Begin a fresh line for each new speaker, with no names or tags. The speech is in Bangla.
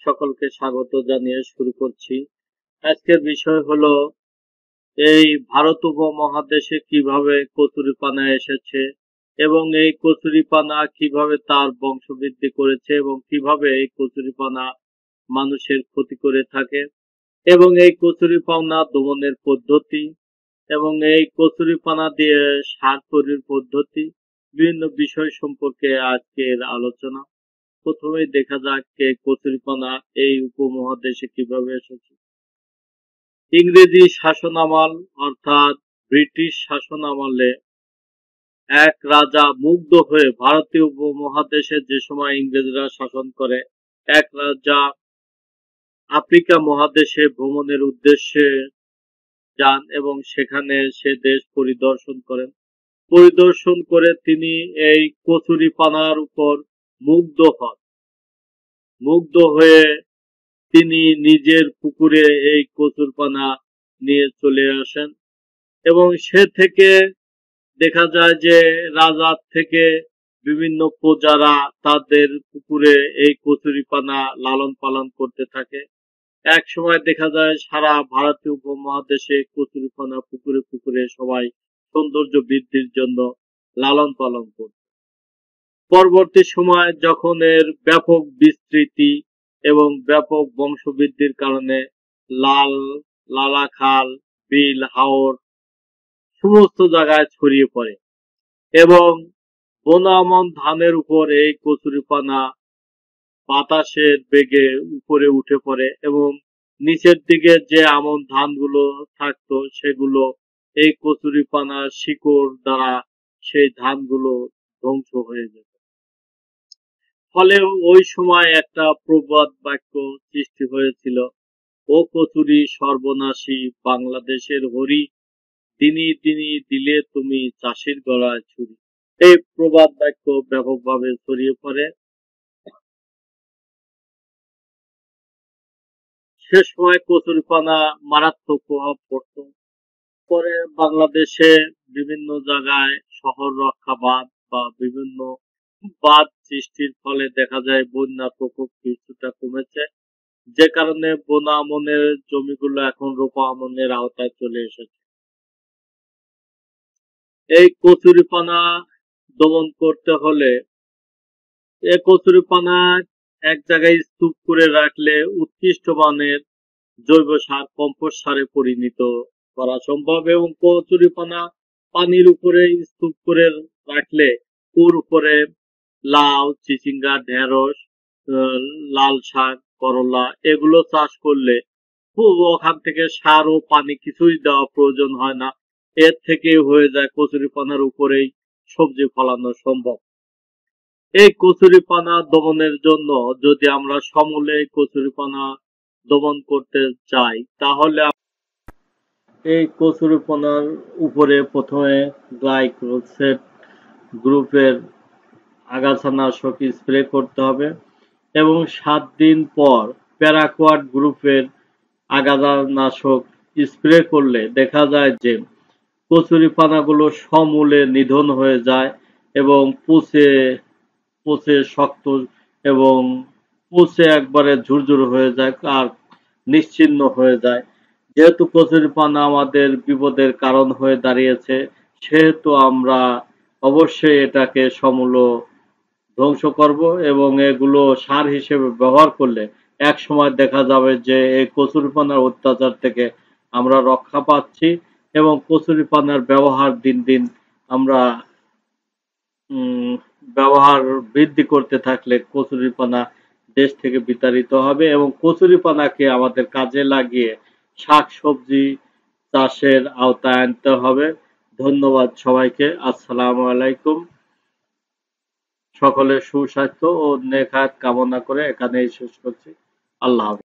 সকলকে স্বাগত জানিয়ে শুরু করছি। আজকের বিষয় হলো, এই ভারত উপমহাদেশে কীভাবে কচুরিপানা এসেছে এবং এই কচুরিপানা কীভাবে তার বংশবৃদ্ধি করেছে এবং কীভাবে এই কচুরিপানা মানুষের ক্ষতি করে থাকে এবং এই কচুরিপানা দমনের পদ্ধতি এবং এই কচুরিপানা দিয়ে সার তৈরির পদ্ধতি বিভিন্ন বিষয় সম্পর্কে আজকের আলোচনা। প্রথমে দেখা যাক কে কচুরিপানা এই উপমহাদেশে কীভাবে এসেছে। ইংরেজি শাসনামাল অর্থাৎ ব্রিটিশ শাসনামলে এক রাজা মুগ্ধ হয়ে ভারতীয় উপমহাদেশে যে সময় ইংরেজরা শাসন করে, এক রাজা আফ্রিকা মহাদেশে ভ্রমণের উদ্দেশ্যে যান এবং সেখানে সে দেশ পরিদর্শন করেন। পরিদর্শন করে তিনি এই কচুরি পানার উপর মুগ্ধ হন। মুগ্ধ হয়ে তিনি নিজের পুকুরে এই কচুর পানা নিয়ে চলে আসেন এবং সে থেকে দেখা যায় যে রাজার থেকে বিভিন্ন প্রজারা তাদের পুকুরে এই কচুরি পানা লালন পালন করতে থাকে। এক সময় দেখা যায় সারা ভারতীয় উপমহাদেশে কচুরি পানা পুকুরে পুকুরে সবাই সৌন্দর্য বৃদ্ধির জন্য লালন পালন করত। পরবর্তী সময় যখন এর ব্যাপক বিস্তৃতি এবং ব্যাপক বংশবৃদ্ধির কারণে লাল লালাখাল বিল, হাওর সমস্ত জায়গায় ছড়িয়ে পড়ে এবং বোনামন ধানের উপর এই কচুরিপানা বাতাসের বেগে উপরে উঠে পড়ে এবং নিচের দিকে যে আমন ধানগুলো থাকতো সেগুলো এই কচুরিপানা শিকড় দ্বারা সেই ধানগুলো ধ্বংস হয়ে যেত। ফলে ওই সময় একটা প্রবাদ বাক্য সৃষ্টি হয়েছিল, ও কচুরি সর্বনাশী বাংলাদেশের হরি, দিনী দিনী দিলে তুমি চাষির গলায় ছুরি। এই প্রবাদ বাক্য ব্যাপকভাবে ছড়িয়ে পড়ে। সে সময় কচুরিপানা মারাত্মক প্রভাব পড়ত। পরে বাংলাদেশে বিভিন্ন জায়গায় শহর রক্ষা বাঁধ বা বিভিন্ন বাঁধ সৃষ্টির ফলে দেখা যায় বন্যা প্রকোপ কিছুটা কমেছে। যে কারণে বোনা আমনের জমিগুলো এখন রোপা আমনের আওতায় চলে এসেছে। এই কচুরিপানা দমন করতে হলে এ কচুরিপানা এক জায়গায় স্তূপ করে রাখলে উৎকৃষ্ট মানের জৈব সার, কম্পোস্ট সারে পরিণত করা সম্ভব এবং কচুরিপানা পানির উপরে স্তূপ করে রাখলে ওর উপরে লাউ, চিচিঙ্গা, ঢেঁড়স লাল শাক, করলা এগুলো চাষ করলে খুব ওখান থেকে সার ও পানি কিছুই দেওয়া প্রয়োজন হয় না। এর থেকে হয়ে যায় কচুরিপানার উপরেই সবজি ফলানো সম্ভব। এই কচুরিপানা দমনের জন্য যদি আমরা সমূলে কচুরিপানা দমন করতে চাই, তাহলে এই কচুরিপানার উপরে প্রথমে গ্লাইক্রোসেট গ্রুপের আগাছানাশক স্প্রে করতে হবে এবং সাত দিন পর প্যারাকোয়াড গ্রুপের আগাছানাশক স্প্রে করলে দেখা যায় যে কচুরিপানাগুলো সমূলে নিধন হয়ে যায় এবং পচে পচে শক্ত এবং পচে একবারে ঝুরঝুর হয়ে যায় আর নিশ্চিন্ন হয়ে যায়। যেহেতু কচুরিপানা আমাদের বিপদের কারণ হয়ে দাঁড়িয়েছে, সেহেতু আমরা অবশ্যই এটাকে সমূল ধ্বংস করব এবং এগুলো সার হিসেবে ব্যবহার করলে এক সময় দেখা যাবে যে এই কচুরিপানার অত্যাচার থেকে আমরা রক্ষা পাচ্ছি এবং কচুরিপানার ব্যবহার দিন দিন আমরা ব্যবহার বৃদ্ধি করতে থাকলে কচুরিপানা দেশ থেকে বিতাড়িত হবে এবং কচুরিপানাকে আমাদের কাজে লাগিয়ে শাক সবজি চাষের আওতায় আনতে হবে। ধন্যবাদ সবাইকে। আসসালামু আলাইকুম। সকলের সুস্বাস্থ্য ও নেখাত কামনা করে এখানেই শেষ করছি। আল্লাহ হাফিজ।